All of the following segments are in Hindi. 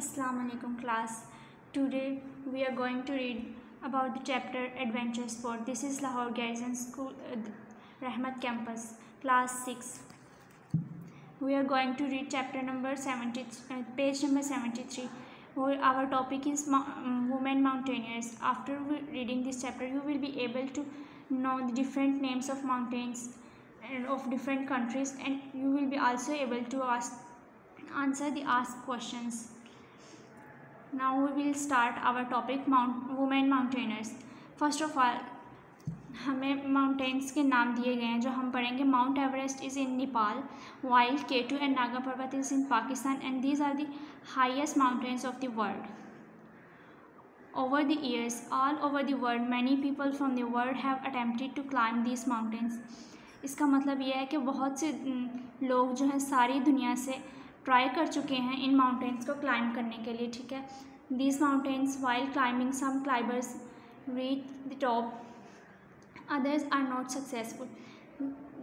Assalamu alaikum class. Today we are going to read about the chapter Adventure Sport. This is Lahore Garrison School, uh, Rahmat Campus, class 6. We are going to read chapter number 70, uh, page number 73. Where our topic is um, women mountaineers. After reading this chapter, you will be able to know the different names of mountains and of different countries, and you will be also able to ask answer the asked questions. Now we will start our topic mount women mountaineers first of all हमें माउंटेन्स के नाम दिए गए हैं जो हम पढ़ेंगे Mount Everest is in Nepal while K two and Nanga Parbat is in Pakistan and these are the highest mountains of the world over the years all over the world many people from the world have attempted to climb these mountains इसका मतलब यह है कि बहुत से लोग जो हैं सारी दुनिया से ट्राई कर चुके हैं इन माउंटेन्स को क्लाइंब करने के लिए, ठीक है? These mountains while climbing some climbers reach the top others are not successful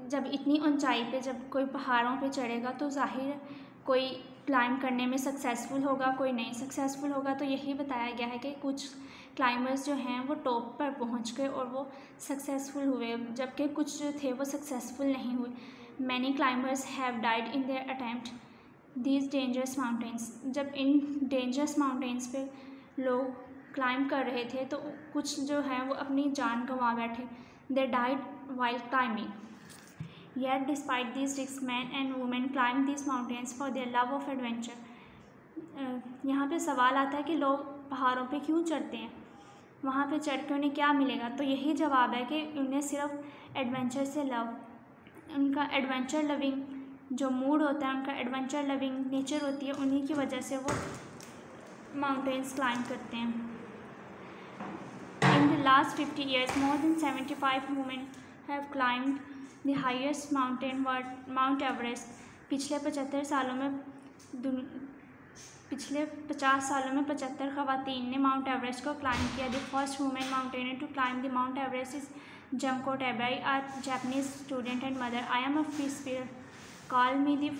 जब इतनी ऊंचाई पे, जब कोई पहाड़ों पे चढ़ेगा तो ज़ाहिर कोई क्लाइम करने में सक्सेसफुल होगा, कोई नहीं सक्सेसफुल होगा। तो यही बताया गया है कि कुछ क्लाइंबर्स जो हैं, वो टॉप पर पहुँच गए और वो सक्सेसफुल हुए, जबकि कुछ जो थे, वो सक्सेसफुल नहीं हुए। Many climbers have died in their attempt these dangerous mountains जब इन डेंजरस माउंटेंस पे लोग क्लाइंब कर रहे थे तो कुछ जो है वो अपनी जान गंवा बैठे। They died while climbing yet despite this risks men and women climb this mountains for their love of adventure यहाँ पे सवाल आता है कि लोग पहाड़ों पे क्यों चढ़ते हैं? वहाँ पे चढ़ के उन्हें क्या मिलेगा? तो यही जवाब है कि उन्हें सिर्फ़ एडवेंचर से लव उनका एडवेंचर लविंग जो मूड होता है, उनका एडवेंचर लविंग नेचर होती है, उन्हीं की वजह से वो माउंटेन्स क्लाइंब करते हैं। In the last fifty years more than seventy five women have climb the highest mountain world Mount Everest पिछले पचहत्तर सालों में पिछले पचास सालों में पचहत्तर खवतिन ने माउंट एवरेस्ट को क्लाइंब किया। The first women mountaineer to climb the Mount Everest is Junko Tabei or Japanese student and mother I am a free spirit call me the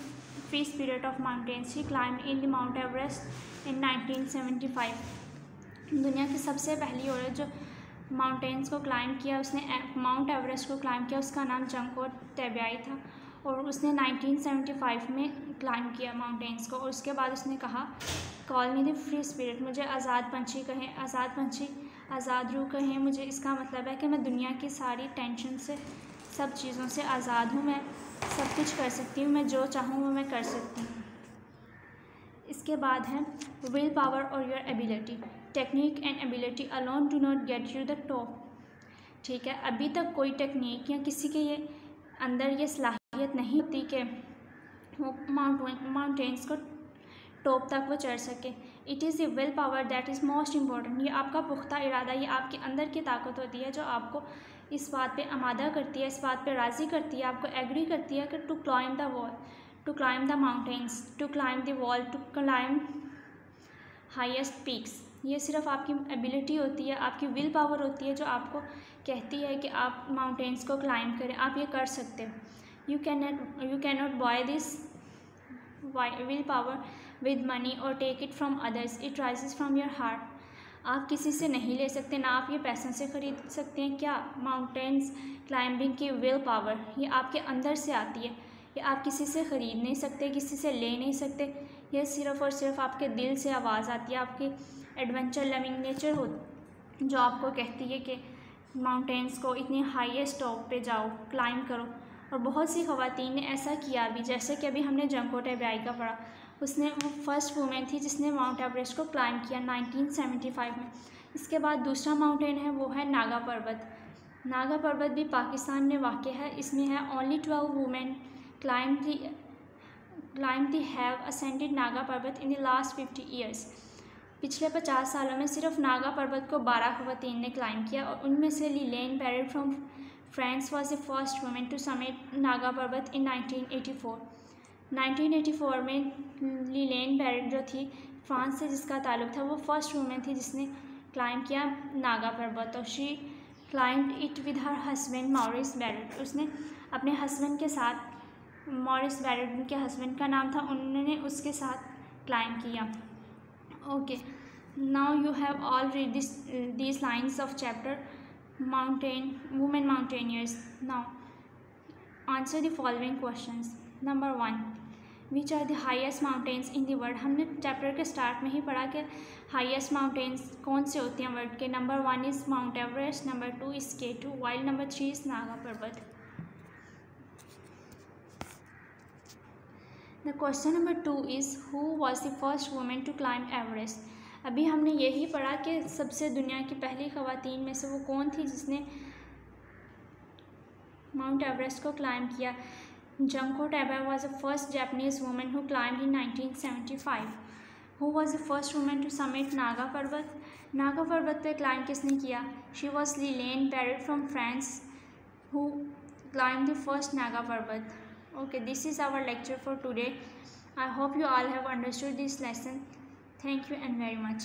free spirit of mountains she climbed in the mount everest in 1975 दुनिया की सबसे पहली औरत जो माउंटेन्स को क्लाइम किया, उसने माउंट एवरेस्ट को क्लाइम किया, उसका नाम जंको टेबियाई था। और उसने 1975 में क्लाइम किया माउंटेन्स को। और उसके बाद उसने कहा call me the free spirit मुझे आज़ाद पंछी कहें, आज़ाद पंछी, आज़ाद रूह कहें। मुझे इसका मतलब है कि मैं दुनिया की सारी टेंशन से, सब चीज़ों से आज़ाद हूँ। मैं सब कुछ कर सकती हूँ, मैं जो चाहूँ वो मैं कर सकती हूँ। इसके बाद है विल पावर और your ability technique and ability alone do not get you the top ठीक है, अभी तक कोई टेक्निक या किसी के ये अंदर ये सलाहियत नहीं होती कि वो माउंट माउंटेन्स को टॉप तक वो चढ़ सके। It is a will power that is most important ये आपका पुख्ता इरादा, ये आपके अंदर की ताकत होती है जो आपको इस बात पे आमादा करती है, इस बात पे राज़ी करती है, आपको एग्री करती है कि to climb the wall to climb the mountains to climb the wall to climb highest peaks ये सिर्फ़ आपकी एबिलिटी होती है, आपकी विल पावर होती है जो आपको कहती है कि आप माउंटेन्स को क्लाइम करें, आप ये कर सकते हो। You can not you can not buy this will power with money और take it from others it rises from your heart आप किसी से नहीं ले सकते, ना आप ये पैसों से ख़रीद सकते हैं। क्या माउंटेंस क्लाइंबिंग की विल पावर ये आपके अंदर से आती है? ये आप किसी से ख़रीद नहीं सकते, किसी से ले नहीं सकते। ये सिर्फ़ और सिर्फ़ आपके दिल से आवाज़ आती है, आपकी एडवेंचर लविंग नेचर हो, जो आपको कहती है कि माउंटेन्स को इतनी हाईएस्ट टॉप पे जाओ क्लाइंब करो। और बहुत सी खवतिन ने ऐसा किया भी, जैसे कि अभी हमने जंकोटे ब्याई का पढ़ा। उसने, वो फ़र्स्ट वूमेन थी जिसने माउंट एवरेस्ट को क्लाइंब किया 1975 में। इसके बाद दूसरा माउंटेन है, वो है नागा पर्वत। नागा पर्वत भी पाकिस्तान में वाक़ है। इसमें है only twelve women climb the climb the have ascended Nanga Parbat in the last fifty years पिछले पचास सालों में सिर्फ़ नागा पर्वत को बारह खवतिन ने क्लाइम किया और उनमें से Liliane Barrard from France was the first women to summit Nanga Parbat इन 1984 1984 में लीलेन बैरड जो थी फ्रांस से जिसका ताल्लुक था वो फ़र्स्ट वूमेन थी जिसने क्लाइंब किया नागा पर्वत। और she climb it with her husband Maurice Barrard उसने अपने हस्बैंड के साथ मॉरिस बैरड उनके हस्बैंड का नाम था उन्होंने उसके साथ क्लाइंब किया। Okay now you have all read uh, these lines of chapter mountain women mountaineers now answer the following questions number one which are the highest mountains in the world हमने चैप्टर के स्टार्ट में ही पढ़ा कि हाइएस्ट माउंटेन्स कौन से होते हैं वर्ल्ड के? Number one is Mount Everest number two is K two while number three is Nanga Parbat the question number two is who was the first women to climb Everest अभी हमने यही पढ़ा कि सबसे दुनिया की पहली खातन में से वो कौन थी जिसने माउंट एवरेस्ट को क्लाइम किया? Junko Tabei was the first Japanese woman who climbed in 1975. Who was the first woman to summit Naga Parbat? Naga Parbat पे climb किसने किया? She was Liliane Barrett from France, who climbed the first Naga Parbat. Okay, this is our lecture for today. I hope you all have understood this lesson. Thank you and very much.